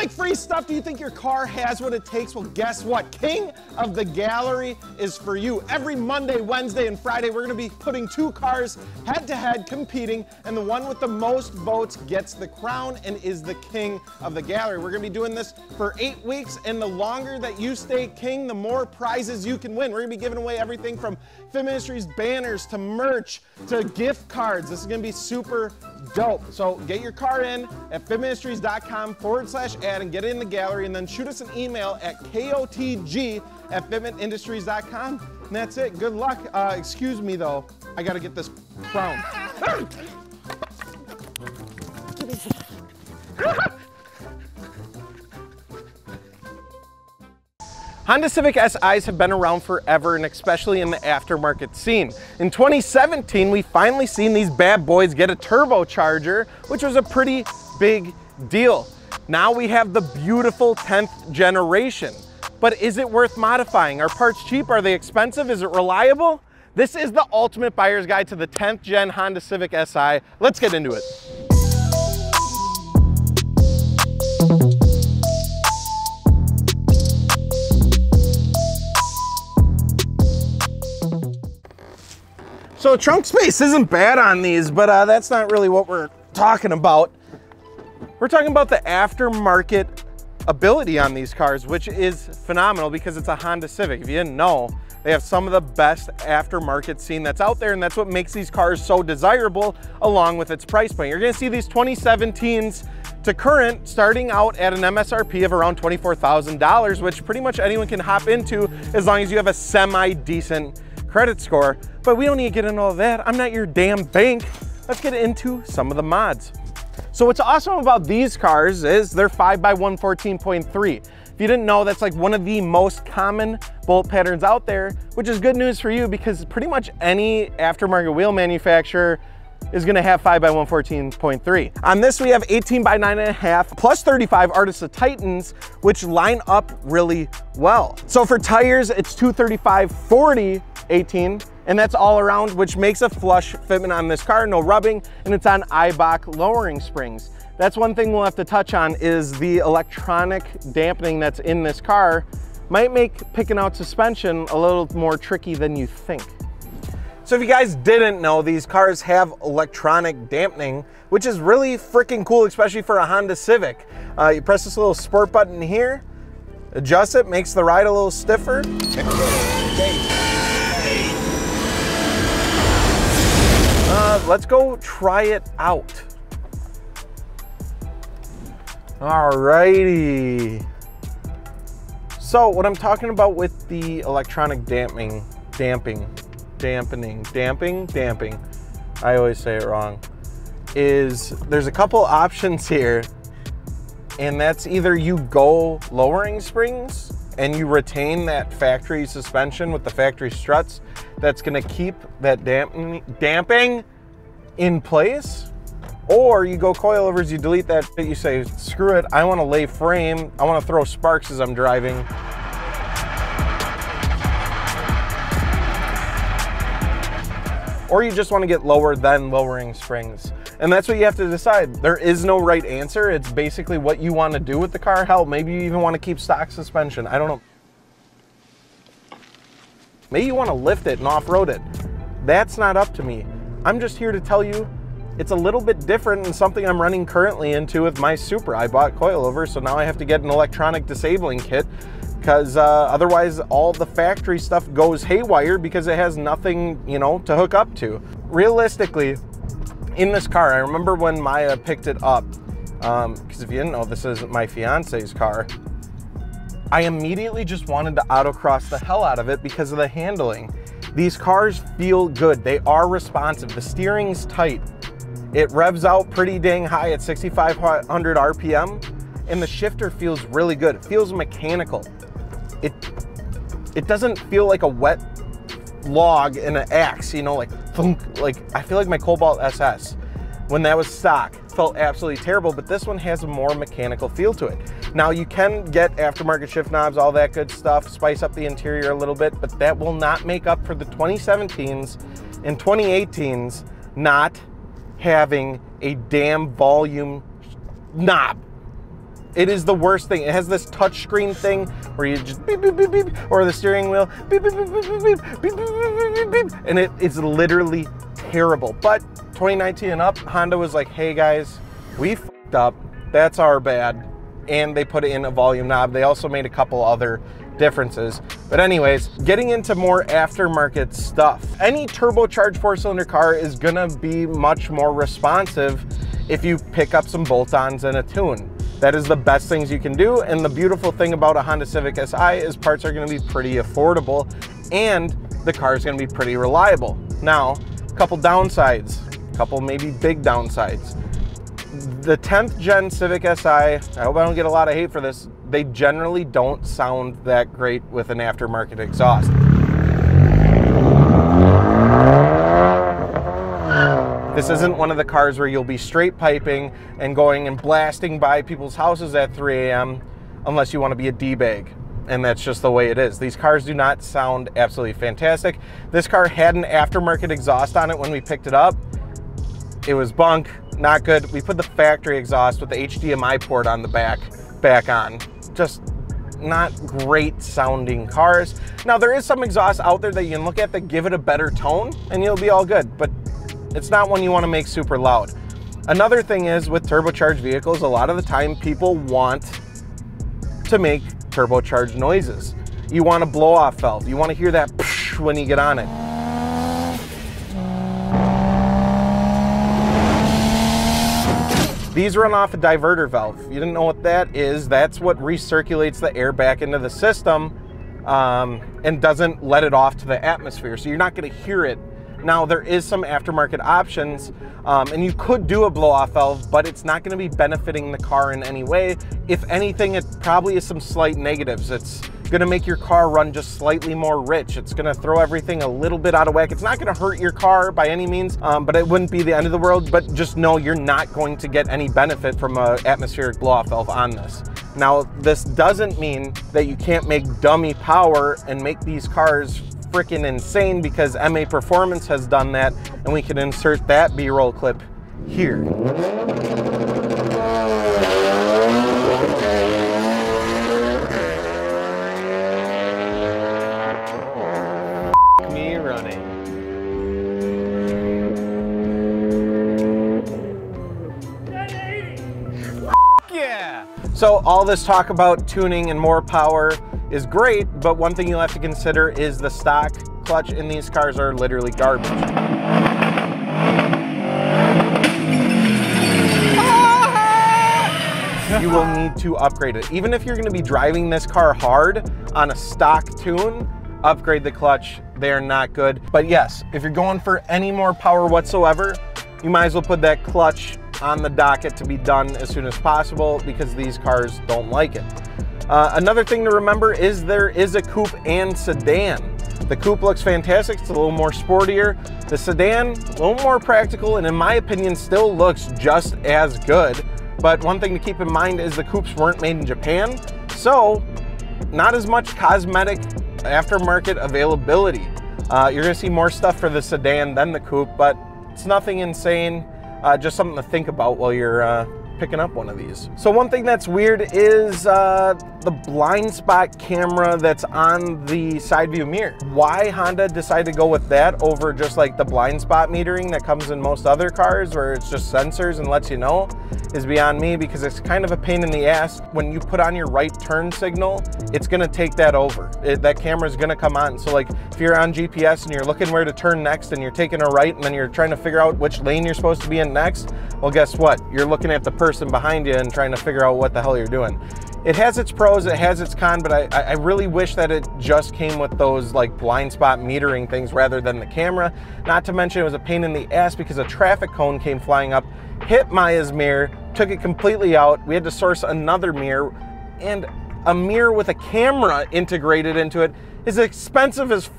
like think your car has what it takes? Well, guess what? King of the Gallery is for you. Every Monday, Wednesday, and Friday, we're gonna be putting two cars head to head competing, and the one with the most votes gets the crown and is the king of the gallery. We're gonna be doing this for eight weeks, and the longer that you stay king, the more prizes you can win. We're gonna be giving away everything from Fitment Industries banners to merch to gift cards. This is gonna be super dope. So get your car in at fitmentindustries.com forward slash ad and get it in the gallery and then shoot us an email at kotg at fitmentindustries.com. And that's it. Good luck. Uh, excuse me though. I gotta get this crown. Honda Civic SIs have been around forever and especially in the aftermarket scene. In 2017, we finally seen these bad boys get a turbocharger, which was a pretty big deal. Now we have the beautiful 10th generation. But is it worth modifying? Are parts cheap? Are they expensive? Is it reliable? This is the ultimate buyer's guide to the 10th gen Honda Civic Si. Let's get into it. So trunk space isn't bad on these, but uh, that's not really what we're talking about. We're talking about the aftermarket ability on these cars, which is phenomenal because it's a Honda Civic. If you didn't know, they have some of the best aftermarket scene that's out there, and that's what makes these cars so desirable along with its price point. You're gonna see these 2017s to current starting out at an MSRP of around $24,000, which pretty much anyone can hop into as long as you have a semi-decent credit score, but we don't need to get into all that. I'm not your damn bank. Let's get into some of the mods. So what's awesome about these cars is they're 5x114.3. If you didn't know, that's like one of the most common bolt patterns out there, which is good news for you because pretty much any aftermarket wheel manufacturer is gonna have 5 by 114.3. On this, we have 18 by 9.5 plus 35 Artisa Titans, which line up really well. So for tires, it's 235 40 18, and that's all around, which makes a flush fitment on this car, no rubbing, and it's on Eibach lowering springs. That's one thing we'll have to touch on is the electronic dampening that's in this car might make picking out suspension a little more tricky than you think. So if you guys didn't know, these cars have electronic dampening, which is really freaking cool, especially for a Honda Civic. Uh, you press this little sport button here, adjust it, makes the ride a little stiffer. Uh, let's go try it out. Alrighty. So what I'm talking about with the electronic damping, damping, dampening, damping, damping, I always say it wrong, is there's a couple options here and that's either you go lowering springs and you retain that factory suspension with the factory struts that's gonna keep that damping, damping in place, or you go coilovers, you delete that, you say, screw it, I wanna lay frame, I wanna throw sparks as I'm driving. Or you just wanna get lower than lowering springs. And that's what you have to decide. There is no right answer. It's basically what you wanna do with the car. Hell, maybe you even wanna keep stock suspension. I don't know. Maybe you want to lift it and off-road it. That's not up to me. I'm just here to tell you it's a little bit different than something I'm running currently into with my Supra. I bought coilover, so now I have to get an electronic disabling kit because uh, otherwise all the factory stuff goes haywire because it has nothing, you know, to hook up to. Realistically, in this car, I remember when Maya picked it up, because um, if you didn't know, this is my fiance's car. I immediately just wanted to autocross the hell out of it because of the handling. These cars feel good. They are responsive. The steering's tight. It revs out pretty dang high at 6,500 RPM and the shifter feels really good. It feels mechanical. It, it doesn't feel like a wet log in an axe, you know, like thunk, like I feel like my Cobalt SS when that was stock felt absolutely terrible, but this one has a more mechanical feel to it. Now you can get aftermarket shift knobs, all that good stuff, spice up the interior a little bit, but that will not make up for the 2017s and 2018s not having a damn volume knob. It is the worst thing. It has this touchscreen thing where you just beep, beep, beep, beep, or the steering wheel, beep, beep, beep, beep, beep, beep, beep, beep, beep, beep, and it is literally terrible. But 2019 and up, Honda was like, hey guys, we fucked up. That's our bad. And they put in a volume knob. They also made a couple other differences. But anyways, getting into more aftermarket stuff. Any turbocharged four cylinder car is gonna be much more responsive if you pick up some bolt-ons and a tune. That is the best things you can do. And the beautiful thing about a Honda Civic Si is parts are gonna be pretty affordable and the car is gonna be pretty reliable. Now, a couple downsides, a couple maybe big downsides. The 10th gen Civic Si, I hope I don't get a lot of hate for this, they generally don't sound that great with an aftermarket exhaust. This isn't one of the cars where you'll be straight piping and going and blasting by people's houses at 3 a.m. unless you want to be a D-bag. And that's just the way it is. These cars do not sound absolutely fantastic. This car had an aftermarket exhaust on it when we picked it up. It was bunk, not good. We put the factory exhaust with the HDMI port on the back back on. Just not great sounding cars. Now there is some exhaust out there that you can look at that give it a better tone and you'll be all good, but it's not one you wanna make super loud. Another thing is with turbocharged vehicles, a lot of the time people want to make turbocharged noises. You want a blow off valve. You want to hear that when you get on it. These run off a diverter valve. You didn't know what that is. That's what recirculates the air back into the system um, and doesn't let it off to the atmosphere. So you're not going to hear it now there is some aftermarket options um, and you could do a blow off valve, but it's not gonna be benefiting the car in any way. If anything, it probably is some slight negatives. It's gonna make your car run just slightly more rich. It's gonna throw everything a little bit out of whack. It's not gonna hurt your car by any means, um, but it wouldn't be the end of the world. But just know you're not going to get any benefit from an atmospheric blow off valve on this. Now, this doesn't mean that you can't make dummy power and make these cars freaking insane because MA Performance has done that and we can insert that B-roll clip here. So all this talk about tuning and more power is great, but one thing you'll have to consider is the stock clutch in these cars are literally garbage. you will need to upgrade it. Even if you're gonna be driving this car hard on a stock tune, upgrade the clutch. They're not good. But yes, if you're going for any more power whatsoever, you might as well put that clutch on the docket to be done as soon as possible because these cars don't like it. Uh, another thing to remember is there is a coupe and sedan. The coupe looks fantastic, it's a little more sportier. The sedan, a little more practical, and in my opinion, still looks just as good. But one thing to keep in mind is the coupes weren't made in Japan, so not as much cosmetic aftermarket availability. Uh, you're gonna see more stuff for the sedan than the coupe, but it's nothing insane. Uh, just something to think about while you're uh, picking up one of these. So one thing that's weird is uh, the blind spot camera that's on the side view mirror. Why Honda decided to go with that over just like the blind spot metering that comes in most other cars where it's just sensors and lets you know is beyond me because it's kind of a pain in the ass. When you put on your right turn signal, it's gonna take that over. It, that camera is gonna come on. So like if you're on GPS and you're looking where to turn next and you're taking a right and then you're trying to figure out which lane you're supposed to be in next, well guess what? You're looking at the person behind you and trying to figure out what the hell you're doing. It has its pros, it has its con, but I, I really wish that it just came with those like blind spot metering things rather than the camera. Not to mention it was a pain in the ass because a traffic cone came flying up, hit Maya's mirror, took it completely out. We had to source another mirror and a mirror with a camera integrated into it is expensive as.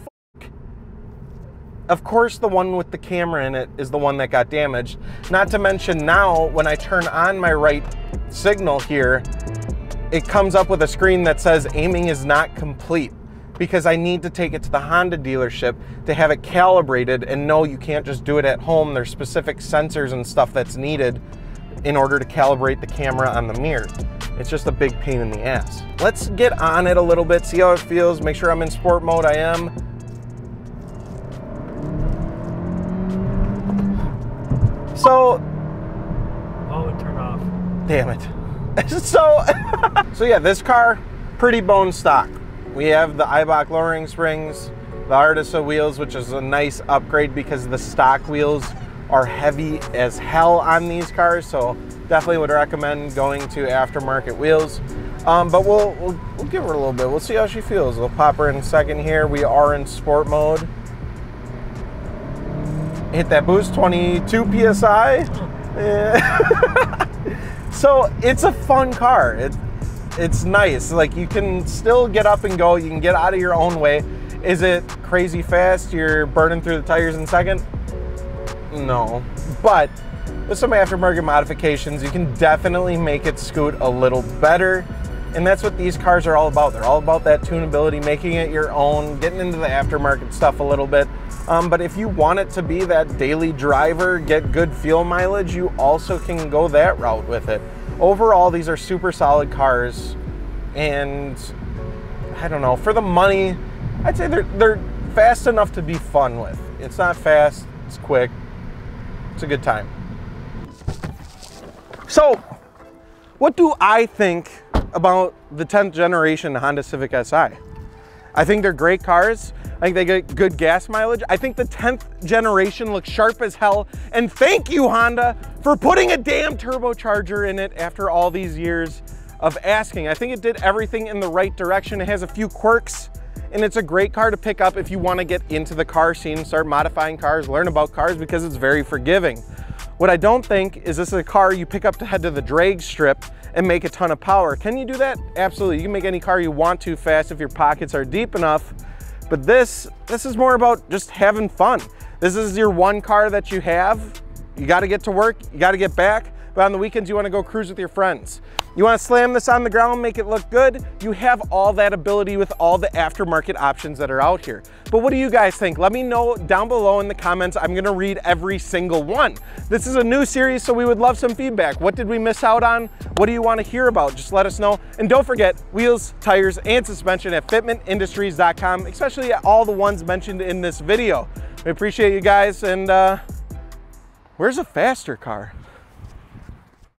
Of course, the one with the camera in it is the one that got damaged. Not to mention now, when I turn on my right signal here, it comes up with a screen that says aiming is not complete because I need to take it to the Honda dealership to have it calibrated and no, you can't just do it at home. There's specific sensors and stuff that's needed in order to calibrate the camera on the mirror. It's just a big pain in the ass. Let's get on it a little bit, see how it feels, make sure I'm in sport mode, I am. So, Oh, it turned off. damn it. so, so yeah, this car, pretty bone stock. We have the Eibach lowering springs, the Artisa wheels, which is a nice upgrade because the stock wheels are heavy as hell on these cars. So definitely would recommend going to aftermarket wheels. Um, but we'll, we'll, we'll give her a little bit. We'll see how she feels. We'll pop her in a second here. We are in sport mode. Hit that boost, 22 PSI. So it's a fun car. It, it's nice. Like you can still get up and go. You can get out of your own way. Is it crazy fast? You're burning through the tires in second? No. But with some aftermarket modifications, you can definitely make it scoot a little better. And that's what these cars are all about. They're all about that tunability, making it your own, getting into the aftermarket stuff a little bit. Um, but if you want it to be that daily driver, get good fuel mileage, you also can go that route with it. Overall, these are super solid cars. And I don't know, for the money, I'd say they're, they're fast enough to be fun with. It's not fast, it's quick, it's a good time. So, what do I think about the 10th generation Honda Civic Si? I think they're great cars. I think they get good gas mileage. I think the 10th generation looks sharp as hell. And thank you, Honda, for putting a damn turbocharger in it after all these years of asking. I think it did everything in the right direction. It has a few quirks and it's a great car to pick up if you want to get into the car scene, start modifying cars, learn about cars because it's very forgiving. What I don't think is this is a car you pick up to head to the drag strip and make a ton of power. Can you do that? Absolutely. You can make any car you want to fast if your pockets are deep enough. But this, this is more about just having fun. This is your one car that you have. You got to get to work, you got to get back, but on the weekends you want to go cruise with your friends. You want to slam this on the ground, make it look good? You have all that ability with all the aftermarket options that are out here. But what do you guys think? Let me know down below in the comments. I'm going to read every single one. This is a new series, so we would love some feedback. What did we miss out on? What do you want to hear about? Just let us know. And don't forget, wheels, tires, and suspension at fitmentindustries.com, especially all the ones mentioned in this video. We appreciate you guys, and uh, where's a faster car?